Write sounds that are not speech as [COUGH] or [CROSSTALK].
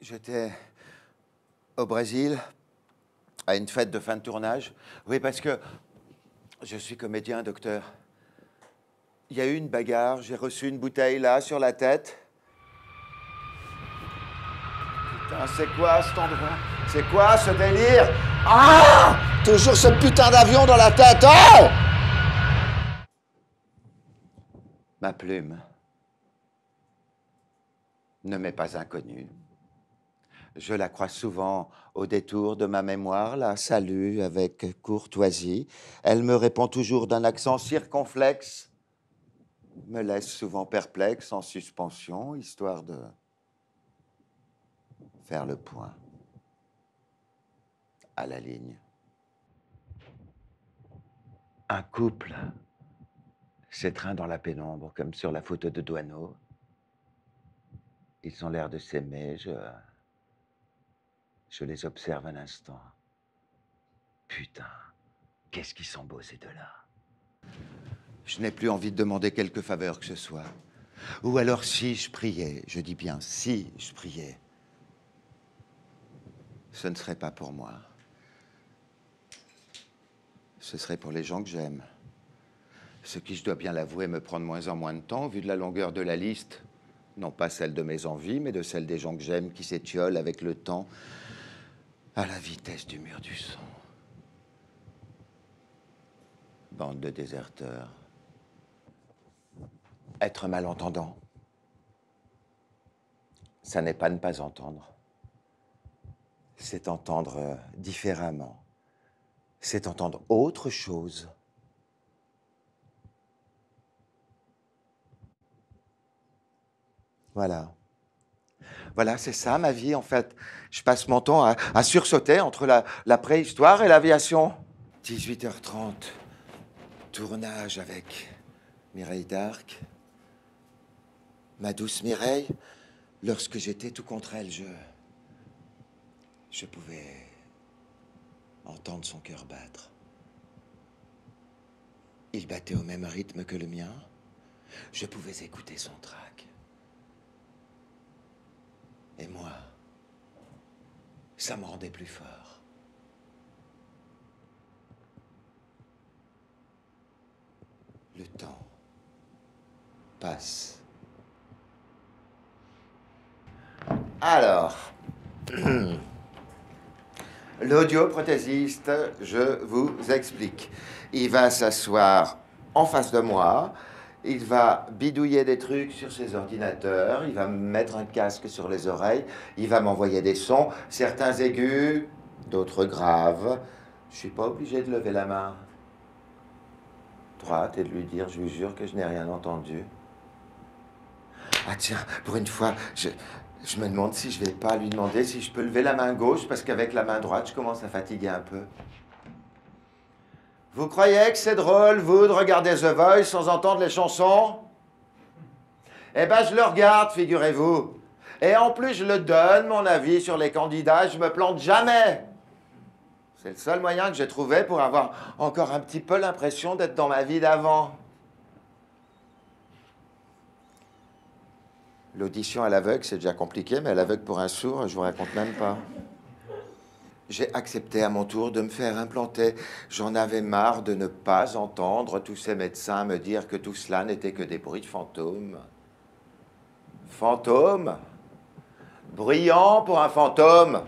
J'étais au Brésil à une fête de fin de tournage. Oui, parce que je suis comédien, docteur. Il y a eu une bagarre, j'ai reçu une bouteille là sur la tête. Putain, c'est quoi cet endroit? C'est quoi ce délire? Ah Toujours ce putain d'avion dans la tête Oh Ma plume ne m'est pas inconnue. Je la crois souvent au détour de ma mémoire, la salue avec courtoisie. Elle me répond toujours d'un accent circonflexe, me laisse souvent perplexe, en suspension, histoire de faire le point à la ligne. Un couple s'étreint dans la pénombre, comme sur la photo de Douaneau. Ils ont l'air de s'aimer, je... Je les observe un instant. Putain, qu'est-ce qu'ils sont beaux ces deux-là. Je n'ai plus envie de demander quelque faveur que ce soit. Ou alors si je priais, je dis bien si je priais, ce ne serait pas pour moi. Ce serait pour les gens que j'aime. Ce qui, je dois bien l'avouer, me prend de moins en moins de temps, vu de la longueur de la liste. Non pas celle de mes envies, mais de celle des gens que j'aime qui s'étiolent avec le temps à la vitesse du mur du son. Bande de déserteurs. Être malentendant, ça n'est pas ne pas entendre. C'est entendre euh, différemment. C'est entendre autre chose. Voilà. Voilà, c'est ça ma vie en fait. Je passe mon temps à, sursauter entre la, la préhistoire et l'aviation. 18h30, tournage avec Mireille d'Arc. Ma douce Mireille, lorsque j'étais tout contre elle, je. Je pouvais entendre son cœur battre. Il battait au même rythme que le mien. Je pouvais écouter son trac. Et moi, ça me rendait plus fort. Le temps passe. Alors, [CLEARS THROAT] l'audioprothésiste, je vous explique. Il va s'asseoir en face de moi il va bidouiller des trucs sur ses ordinateurs, il va me mettre un casque sur les oreilles, il va m'envoyer des sons, certains aigus, d'autres graves. Je suis pas obligé de lever la main droite et de lui dire, je vous jure que je n'ai rien entendu. Ah tiens, pour une fois, je, je me demande si je vais pas lui demander si je peux lever la main gauche, parce qu'avec la main droite, je commence à fatiguer un peu. Vous croyez que c'est drôle, vous, de regarder The Voice sans entendre les chansons? Eh ben, je le regarde, figurez-vous. Et en plus, je le donne, mon avis sur les candidats, je me plante jamais. C'est le seul moyen que j'ai trouvé pour avoir encore un petit peu l'impression d'être dans ma vie d'avant. L'audition à l'aveugle, c'est déjà compliqué, mais à l'aveugle pour un sourd, je vous raconte même pas. J'ai accepté à mon tour de me faire implanter. J'en avais marre de ne pas entendre tous ces médecins me dire que tout cela n'était que des bruits de fantômes. Fantômes? Brillant pour un fantôme?